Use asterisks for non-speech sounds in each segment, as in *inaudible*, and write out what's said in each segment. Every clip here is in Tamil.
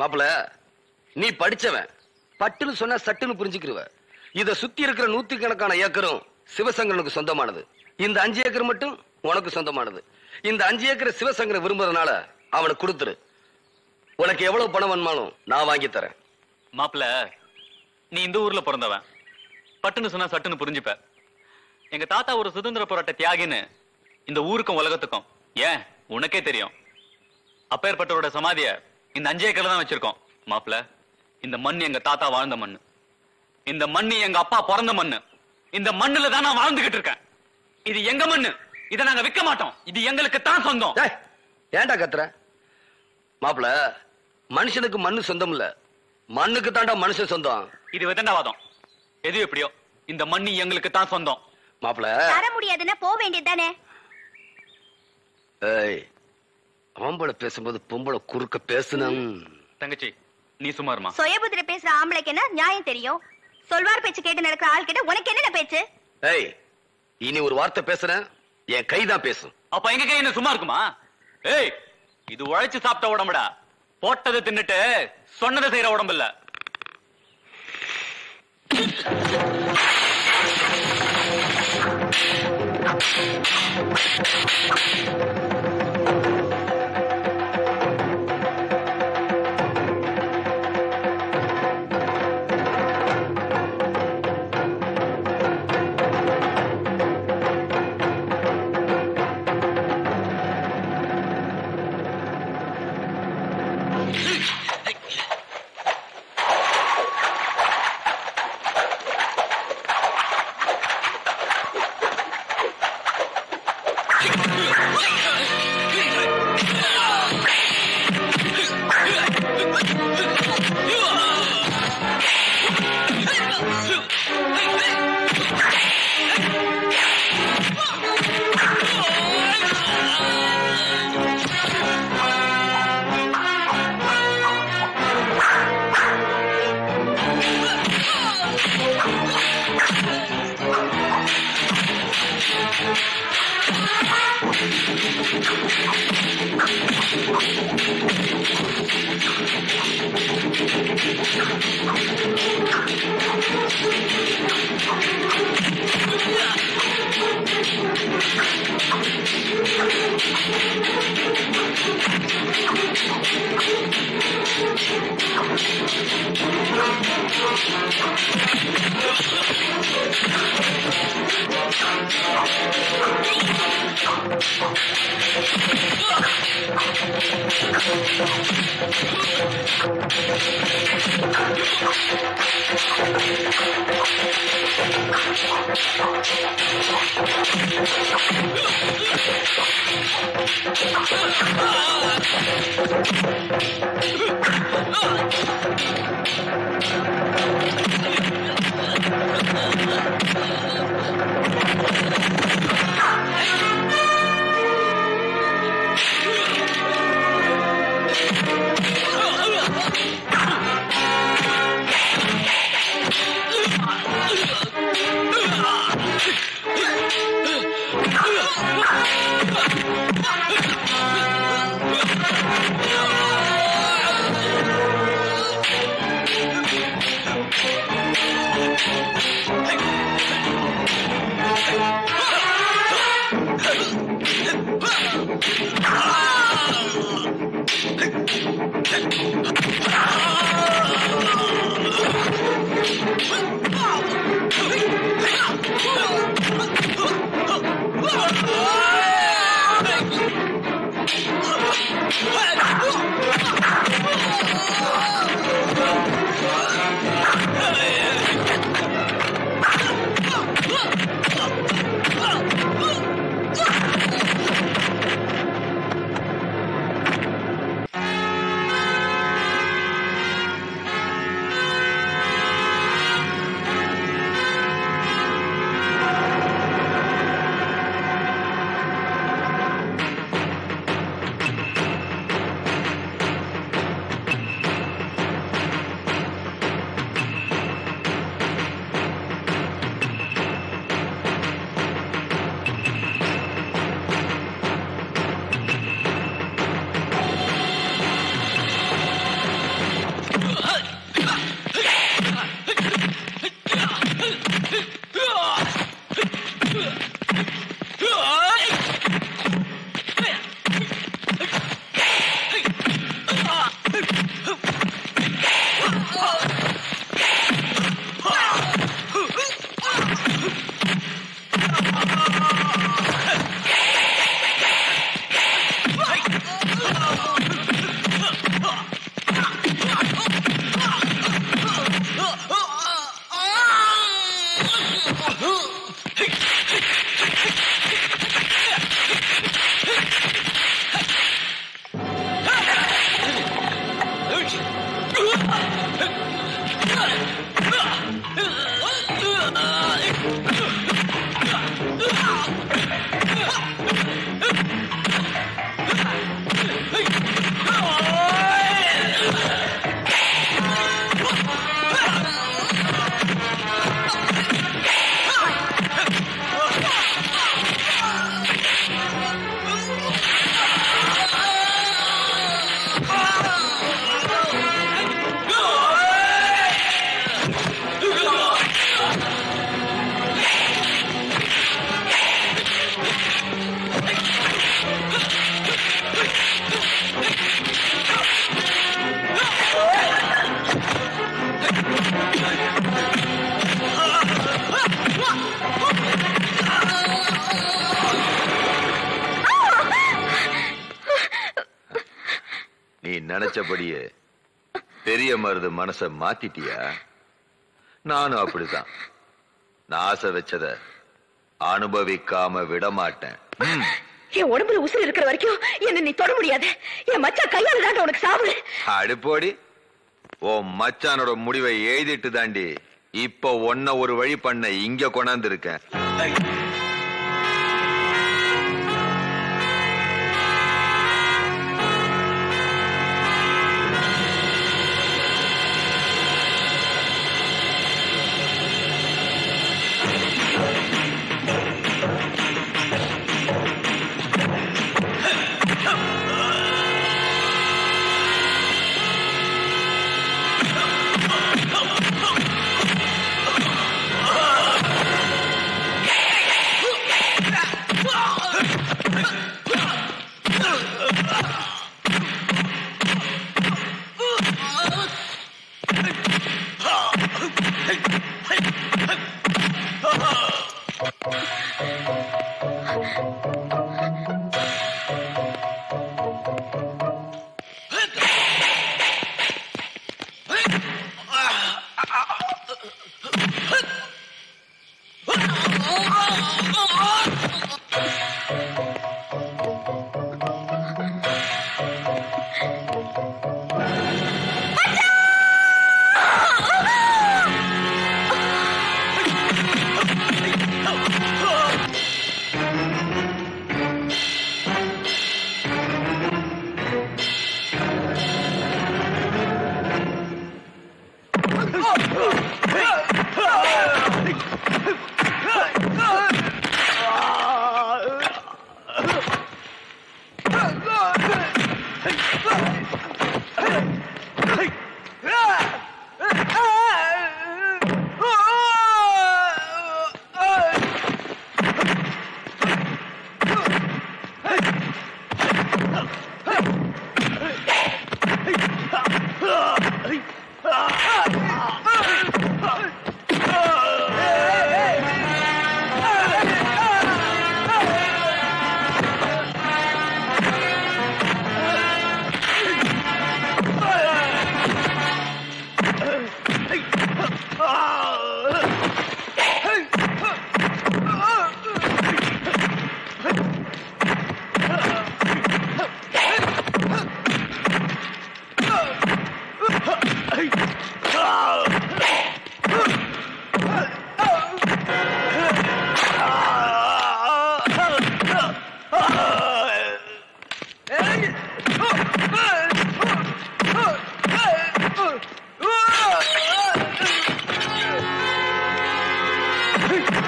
மாப்பிள நீ படிச்சவன். பட்டுன்னு சொன்னா சட்டுன்னு புரிஞ்சுக்கிருவ. இத சுத்தி இருக்கிற நூத்துக்கணக்கான ஏக்கரும் சிவசங்கரனுக்கு சொந்தமானது. இந்த அஞ்சு ஏக்கர் மட்டும் உனக்கு சொந்தமானது. இந்த அஞ்சு ஏக்கர் சிவசங்கரன் விரும்புறதுனால அவனுக்கு கொடுத்துரு. உனக்கு எவ்வளவு பணம் வேணுமானும் நான் வாங்கி தரேன். மாப்பிள நீ இந்த ஊர்ல பிறந்தவன். பட்டுன்னு சொன்னா சட்டுன்னு புரிஞ்சுப்ப. எங்க தாத்தா ஒரு சுதந்திர போராட்ட தியாகின்னு இந்த ஊருக்கும் உலகத்துக்கும் ஏன் உனக்கே தெரியும். அப்பேற்பட்டவரோட சமாதியை இந்த அஞ்சு ஏக்கர்ல தான் வச்சிருக்கோம் மாப்பிள இந்த மண் எங்க தாத்தா வாழ்ந்த மண்ணு. இந்த மண்ணு எங்க அப்பா பிறந்த மண்ணு. இந்த மண்ணுல தான் நான் வாழ்ந்துகிட்டு இருக்கேன். இது எங்க மண்ணு? இதை நாங்க விற்க மாட்டோம். இது எங்களுக்கு தான் சொந்தம். டேய், ஏன்டா கத்துற? மாப்பிள மனுஷனுக்கு மண்ணு சொந்தம் இல்ல. மண்ணுக்கு தாண்டா மனுஷன் சொந்தம். இது விதண்டாவாதம். எது எப்படியோ இந்த மண்ணு எங்களுக்கு தான் சொந்தம். மாப்பிள தர முடியாதுன்னா போக வேண்டியதுதானே ஏய் ஆம்பளை பேசும்போது பொம்பளை குறுக்க பேசணும் தங்கச்சி நீ சுமாருமா சுயபுத்திர பேசுற ஆம்பளைக்கு என்ன நியாயம் தெரியும்? சொல்வார் பேச்சு கேட்டு நடக்கிற ஆள் கிட்ட உனக்கு என்னென்ன பேச்சு? ஏய் இனி ஒரு வார்த்தை பேசுறேன். என் கைதான் பேசும். அப்ப எங்க கை என்ன சும்மா இருக்குமா ஏய் இது உழைச்சு சாப்பிட்ட உடம்புடா. போட்டதை தின்னுட்டு சொன்னதை செய்யற உடம்பு இல்ல Ah! மருது மனச மாத்திட்டியா? நானும் அப்படிதான் நான் ஆசை வச்சத அனுபவிக்காம விட மாட்டேன் என் உடம்புல உசுறு இருக்கிற வரைக்கும் என்ன நீ தொட முடியாது. என் மச்சான் கையால தாண்ட உனக்கு சாவு. அடிப்போடி. உன் மச்சானோட முடிவை எழுதிட்டு தாண்டி இப்ப ஒன்ன ஒரு வழி பண்ண இங்க கொண்டாந்து இருக்கேன்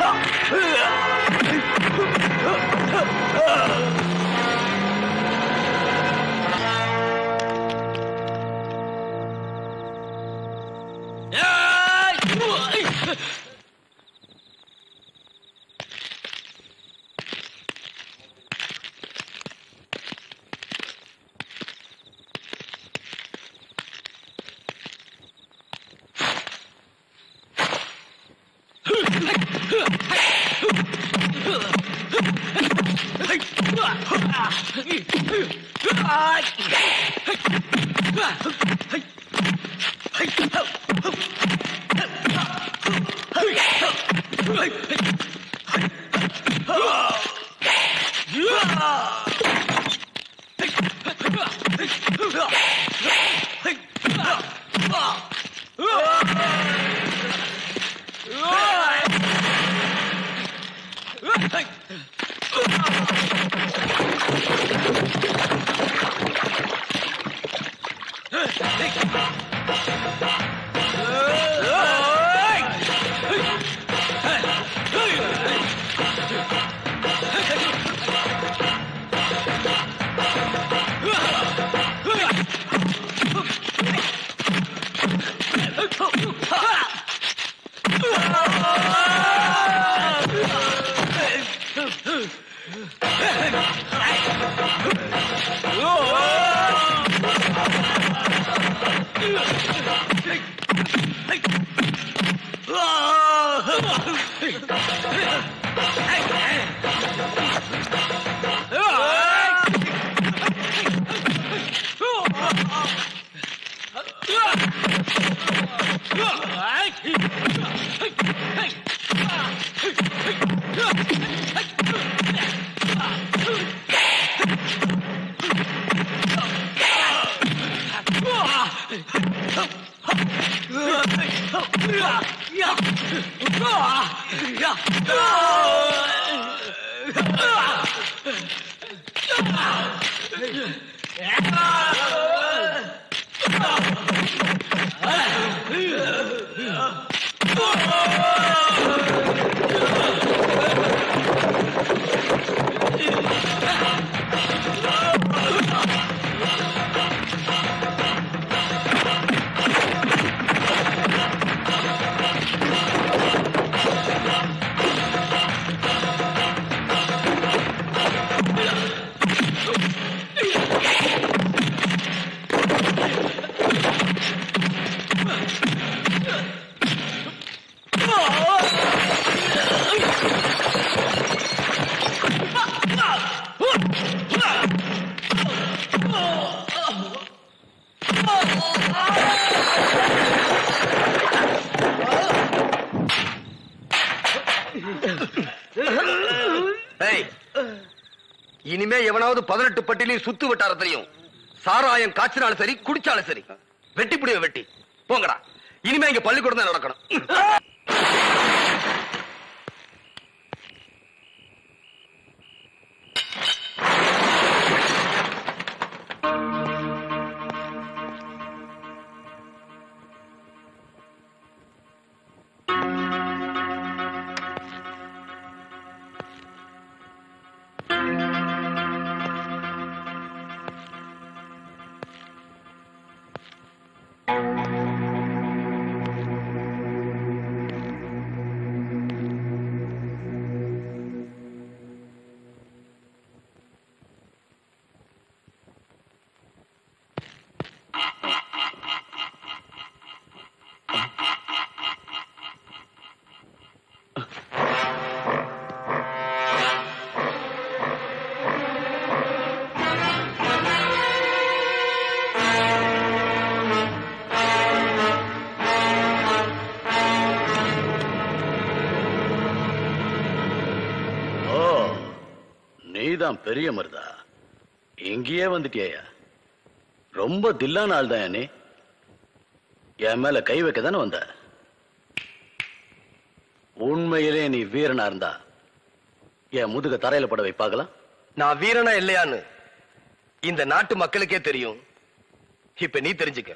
啊呃啊呃呃呃呃 ஏய், Thank you. பதினெட்டு சுத்து வட்டாரத்திலையும் சாராயம் காய்ச்சினாலும் சரி குடிச்சாலும் சரி. வெட்டி புடிய வெட்டி. போங்கடா. இனிமே இங்க பள்ளிக்கூடம் தான் நடக்கணும். எல்லாம் பெரிய மருதா. இங்கேயே வந்துட்டியா ரொம்ப தில்லான ஆள் தான் நீ. என் மேல கை வைக்க தானே வந்த? உண்மையிலே நீ வீரனா இருந்தா. என் முதுக தரையில பட வைப்பாக்கலாம் நான் வீரனா இல்லையான்னு இந்த நாட்டு மக்களுக்கே தெரியும். இப்ப நீ தெரிஞ்சுக்க.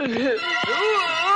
Ooh! *laughs*